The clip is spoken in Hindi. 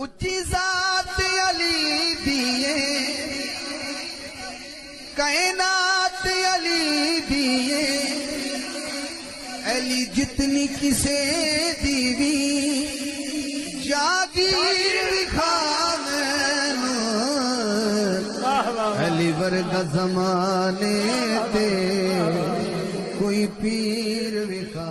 उची जात अली दिए। कायनात अली दिए। अली जितनी किसे दीवी। जागीर खान। अली वर्ग जमाने ते कोई पीर विखा